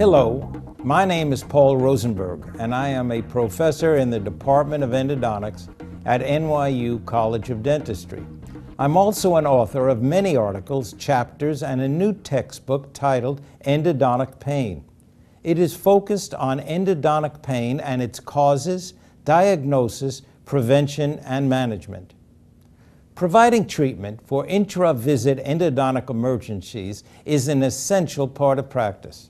Hello, my name is Paul Rosenberg, and I am a professor in the Department of Endodontics at NYU College of Dentistry. I'm also an author of many articles, chapters, and a new textbook titled Endodontic Pain. It is focused on endodontic pain and its causes, diagnosis, prevention, and management. Providing treatment for intra-visit endodontic emergencies is an essential part of practice.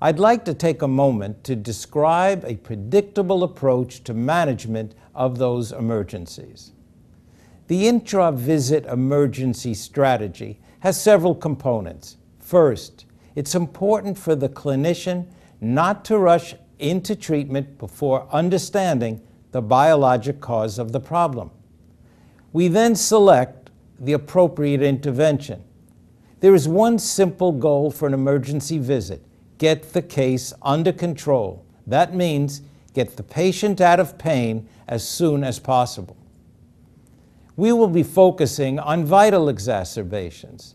I'd like to take a moment to describe a predictable approach to management of those emergencies. The intra-visit emergency strategy has several components. First, it's important for the clinician not to rush into treatment before understanding the biologic cause of the problem. We then select the appropriate intervention. There is one simple goal for an emergency visit get the case under control. That means get the patient out of pain as soon as possible. We will be focusing on vital exacerbations.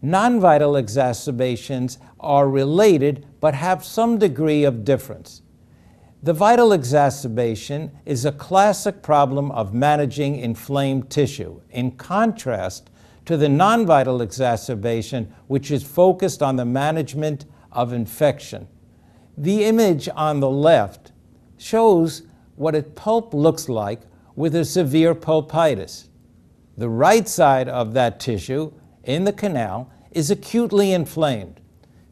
Non-vital exacerbations are related but have some degree of difference. The vital exacerbation is a classic problem of managing inflamed tissue, in contrast to the non-vital exacerbation, which is focused on the management of infection. The image on the left shows what a pulp looks like with a severe pulpitis. The right side of that tissue in the canal is acutely inflamed.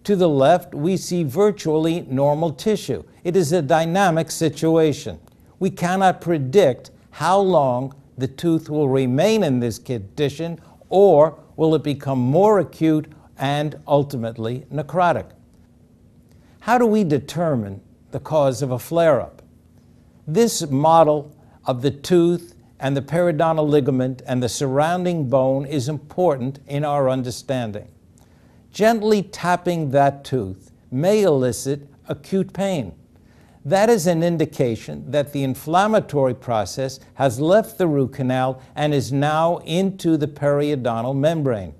To the left, we see virtually normal tissue. It is a dynamic situation. We cannot predict how long the tooth will remain in this condition or will it become more acute and ultimately necrotic. How do we determine the cause of a flare up? This model of the tooth and the periodontal ligament and the surrounding bone is important in our understanding. Gently tapping that tooth may elicit acute pain. That is an indication that the inflammatory process has left the root canal and is now into the periodontal membrane.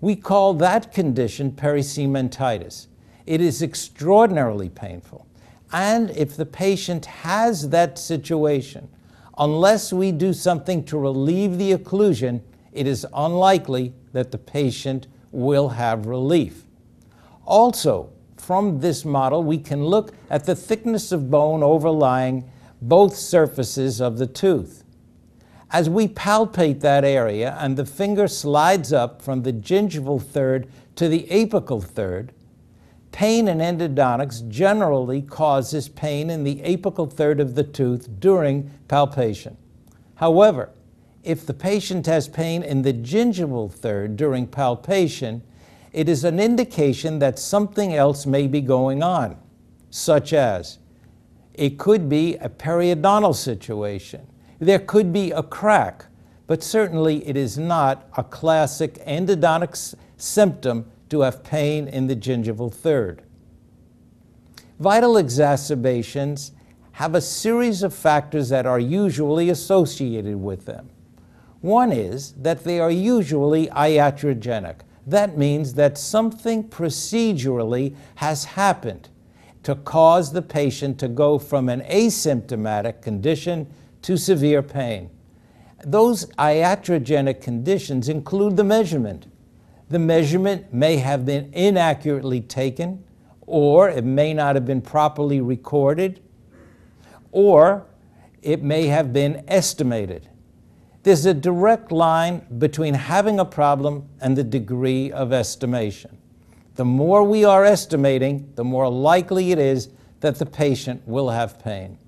We call that condition pericementitis. It is extraordinarily painful. And if the patient has that situation, unless we do something to relieve the occlusion, it is unlikely that the patient will have relief. Also, from this model, we can look at the thickness of bone overlying both surfaces of the tooth. As we palpate that area and the finger slides up from the gingival third to the apical third, Pain in endodontics generally causes pain in the apical third of the tooth during palpation. However, if the patient has pain in the gingival third during palpation, it is an indication that something else may be going on, such as it could be a periodontal situation. There could be a crack, but certainly it is not a classic endodontic symptom to have pain in the gingival third. Vital exacerbations have a series of factors that are usually associated with them. One is that they are usually iatrogenic. That means that something procedurally has happened to cause the patient to go from an asymptomatic condition to severe pain. Those iatrogenic conditions include the measurement, the measurement may have been inaccurately taken, or it may not have been properly recorded, or it may have been estimated. There's a direct line between having a problem and the degree of estimation. The more we are estimating, the more likely it is that the patient will have pain.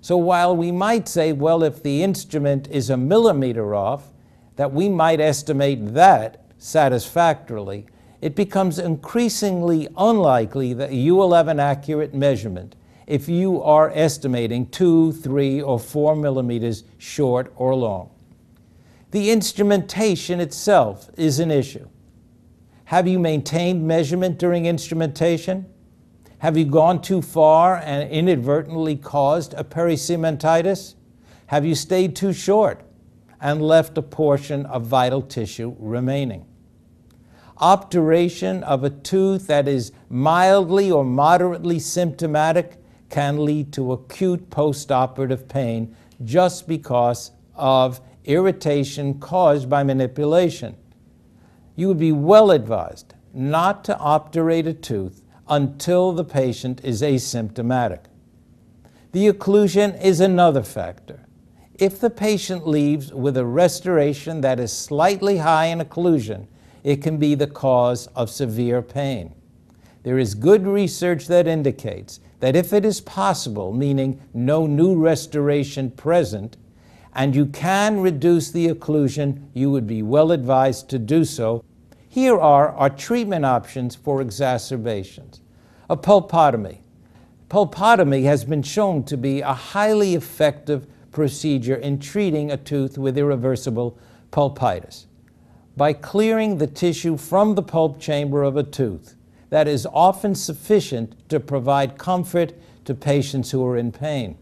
So while we might say, well, if the instrument is a millimeter off, that we might estimate that satisfactorily, it becomes increasingly unlikely that you will have an accurate measurement if you are estimating two, three, or four millimeters short or long. The instrumentation itself is an issue. Have you maintained measurement during instrumentation? Have you gone too far and inadvertently caused a pericementitis? Have you stayed too short and left a portion of vital tissue remaining? Obturation of a tooth that is mildly or moderately symptomatic can lead to acute postoperative pain just because of irritation caused by manipulation. You would be well advised not to obturate a tooth until the patient is asymptomatic. The occlusion is another factor. If the patient leaves with a restoration that is slightly high in occlusion, it can be the cause of severe pain. There is good research that indicates that if it is possible, meaning no new restoration present, and you can reduce the occlusion, you would be well advised to do so. Here are our treatment options for exacerbations. A pulpotomy. Pulpotomy has been shown to be a highly effective procedure in treating a tooth with irreversible pulpitis. By clearing the tissue from the pulp chamber of a tooth, that is often sufficient to provide comfort to patients who are in pain.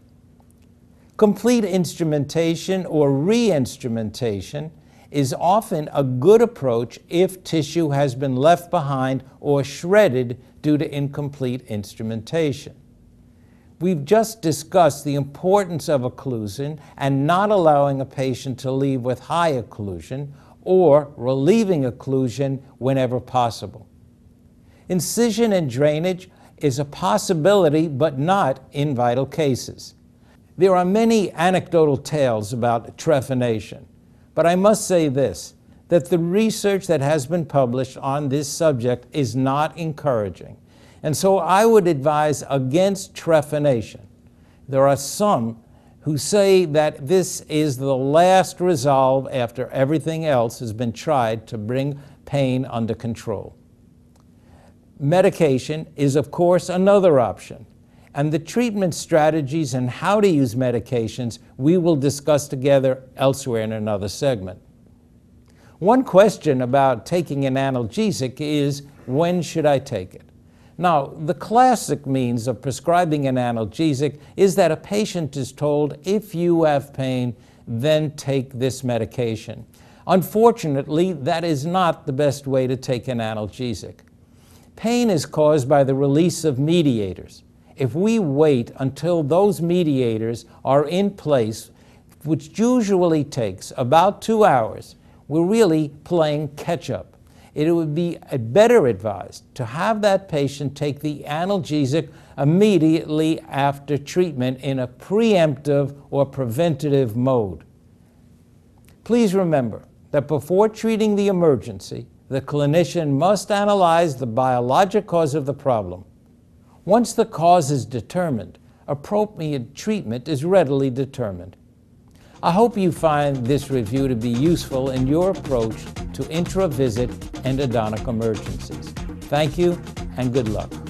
Complete instrumentation or re-instrumentation is often a good approach if tissue has been left behind or shredded due to incomplete instrumentation. We've just discussed the importance of occlusion and not allowing a patient to leave with high occlusion or relieving occlusion whenever possible. Incision and drainage is a possibility, but not in vital cases. There are many anecdotal tales about trephination, but I must say this that the research that has been published on this subject is not encouraging. And so I would advise against trephination. There are some who say that this is the last resolve after everything else has been tried to bring pain under control. Medication is, of course, another option. And the treatment strategies and how to use medications we will discuss together elsewhere in another segment. One question about taking an analgesic is when should I take it? Now, the classic means of prescribing an analgesic is that a patient is told if you have pain, then take this medication. Unfortunately, that is not the best way to take an analgesic. Pain is caused by the release of mediators. If we wait until those mediators are in place, which usually takes about two hours, we're really playing catch up. It would be better advised to have that patient take the analgesic immediately after treatment in a preemptive or preventative mode. Please remember that before treating the emergency, the clinician must analyze the biologic cause of the problem. Once the cause is determined, appropriate treatment is readily determined. I hope you find this review to be useful in your approach to intra-visit endodontic emergencies. Thank you and good luck.